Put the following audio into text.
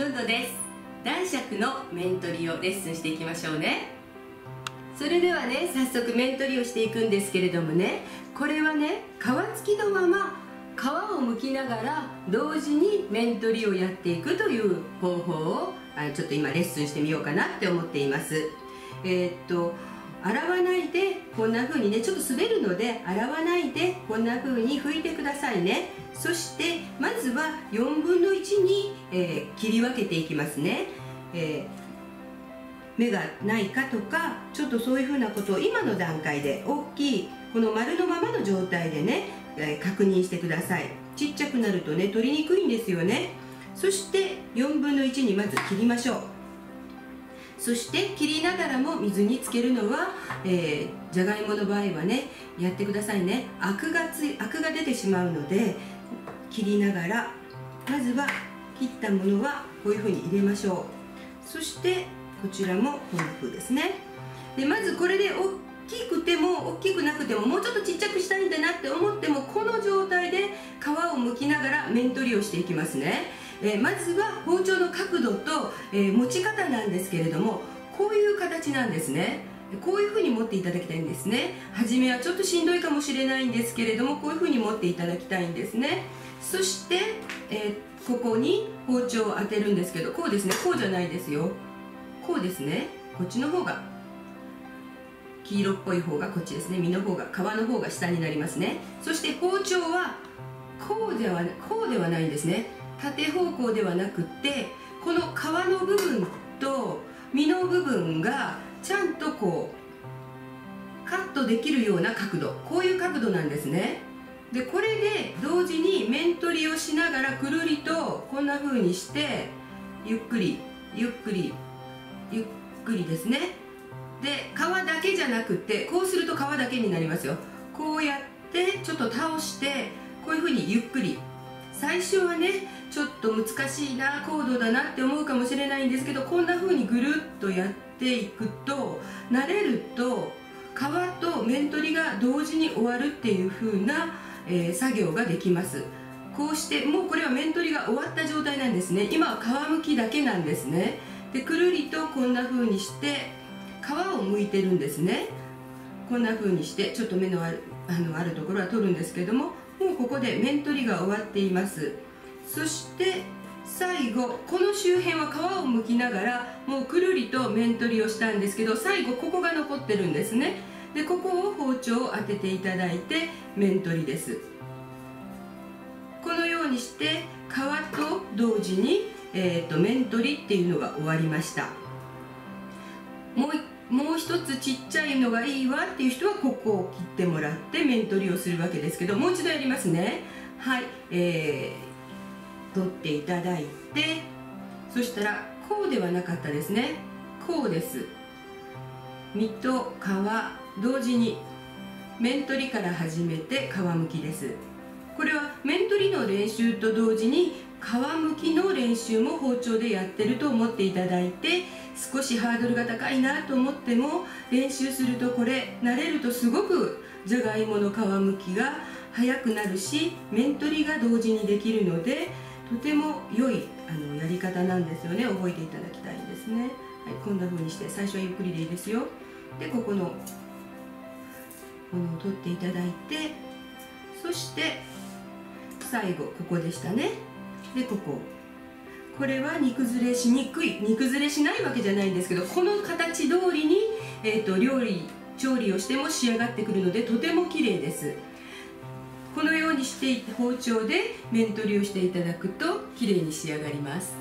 のどです。男爵の面取りをレッスンしていきましょうね。それではね早速面取りをしていくんですけれどもねこれはね皮付きのまま皮をむきながら同時に面取りをやっていくという方法をあちょっと今レッスンしてみようかなって思っています。えー、っと洗わないでこんな風にねちょっと滑るので洗わないでこんな風に拭いてくださいね。そしてまずは4分の1に、えー、切り分けていきますね、えー、目がないかとかちょっとそういう風なことを今の段階で大きいこの丸のままの状態でね、えー、確認してください。ちっちゃくなるとね取りにくいんですよね。そして4分の1にまず切りましょう。そして切りながらも水につけるのは、えー、じゃがいもの場合はねやってくださいね。アクがつアクが出てしまうので切りながらまずは切ったものはこういうふうに入れましょう。そしてこちらもこんな風ですね。でまずこれで大きくても大きくなくてももうちょっとちっちゃくしたいんだなって思ってもこの状態で皮を剥きながら面取りをしていきますね。えー、まずは包丁の角度と、えー、持ち方なんですけれどもこういう形なんですね。こういうふうに持っていただきたいんですね。初めはちょっとしんどいかもしれないんですけれどもこういうふうに持っていただきたいんですね。そして、えー、ここに包丁を当てるんですけどこうですね。こうじゃないですよ。こうですね。こっちの方が黄色っぽい方がこっちですね。身の方が皮の方が下になりますね。そして包丁はこうではこうではないんですね。縦方向ではなくってこの皮の部分と身の部分がちゃんとこうカットできるような角度。こういう角度なんですね。でこれで同時に面取りをしながらくるりとこんな風にしてゆっくりゆっくりゆっくりですね。で皮だけじゃなくてこうすると皮だけになりますよ。こうやってちょっと倒してこういう風にゆっくり最初はねちょっと難しいな高度だなって思うかもしれないんですけどこんな風にぐるっとやっていくと慣れると皮と面取りが同時に終わるっていう風な、えー、作業ができます。こうしてもうこれは面取りが終わった状態なんですね。今は皮むきだけなんですね。でくるりとこんな風にして皮を剥いてるんですね。こんな風にしてちょっと目のあるあのあるところは取るんですけどももうここで面取りが終わっています。そして最後この周辺は皮を剥きながらもうくるりと面取りをしたんですけど最後ここが残ってるんですね。でここを包丁を当てていただいて面取りです。このようにして皮と同時に、えーと、面取りっていうのが終わりました。もう一つちっちゃいのがいいわっていう人はここを切ってもらって面取りをするわけですけどもう一度やりますね。はいえー、取っていただいてそしたらこうではなかったですね。こうです。身と皮同時に面取りから始めて皮むきです。これは面取りの練習と同時に皮むきの練習も包丁でやってると思っていただいて少しハードルが高いなと思っても練習するとこれ慣れるとすごくじゃがいもの皮むきが早くなるし面取りが同時にできるのでとても良いあのやり方なんですよね。覚えていただきたいんですね、はい、こんな風にして最初はゆっくりでいいですよ。でここのものを取っていただいてそして最後ここでしたね。でこここれは煮崩れしにくい。煮崩れしないわけじゃないんですけどこの形通りに、えーと、料理調理をしても仕上がってくるのでとても綺麗です。このようにして包丁で面取りをしていただくと綺麗に仕上がります。